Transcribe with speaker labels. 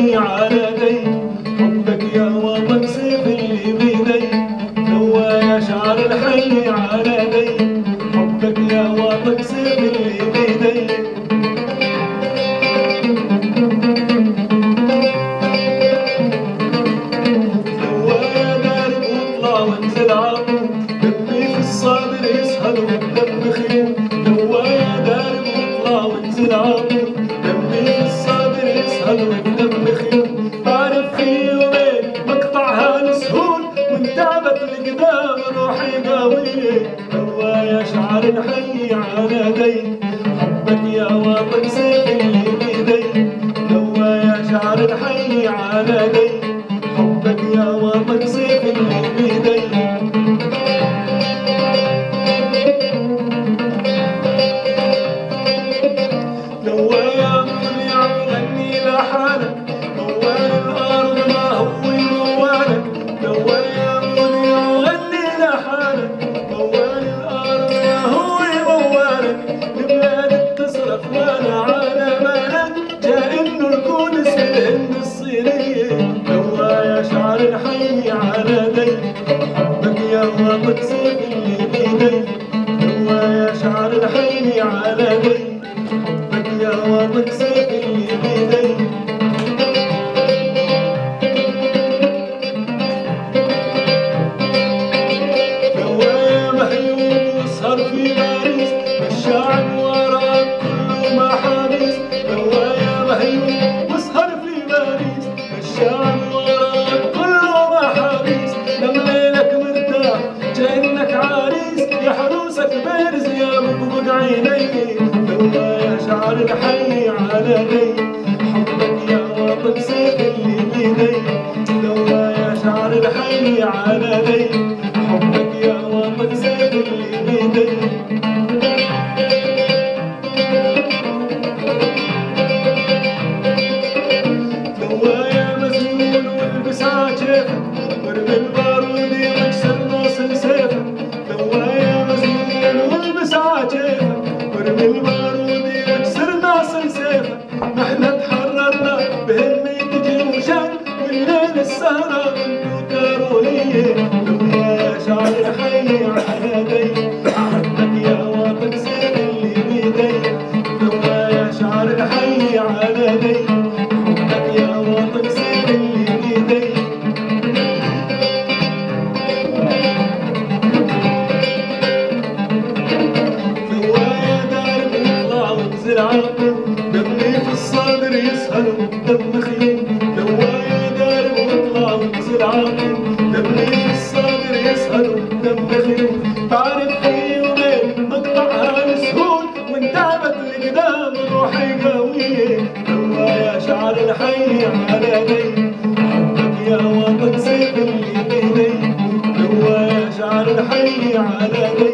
Speaker 1: الحي على دي حبك يا وطن سيف اللي بيدي. لو يا شعر الحي على دي حبك يا وطن سيف اللي بيدي لوايا دارب واطلع وانزل عطو دمي في الصدر يسهل والدم خيوم لوايا دارب واطلع وانزل عطو دمي في الصدر يسهل والدم شعر الحي على دي حبك يا وطن سيف الصينيه نوايا شعر الحي على دي حبك يا وطن سيف اللي بيدي نوايا شعر الحي على دي حبك يا وطن سيف اللي بيدي نوايا مهيوب واسهر في باريس. الشعب وراك كله محابيس نوايا مهيوب واسهر في عيني نوايا شعر الحي على حبك يا وطن سيف اللي بيدي نوايا شعر الحي على دي ناصر سيفك نحن تحررنا بهمة جيوشك والليل السهرة. انتو كارولية نوايا شعر الحي على دي. حبك يا وطن سيف اللي بيدي. نوايا شعر الحي على دي. حبك يا وطن سيف اللي بيدي. نوايا دارب يطلع وانزل عقل الحي على دي حبك يا وطن سيف اللي بيدي نوايا شعر الحي على دي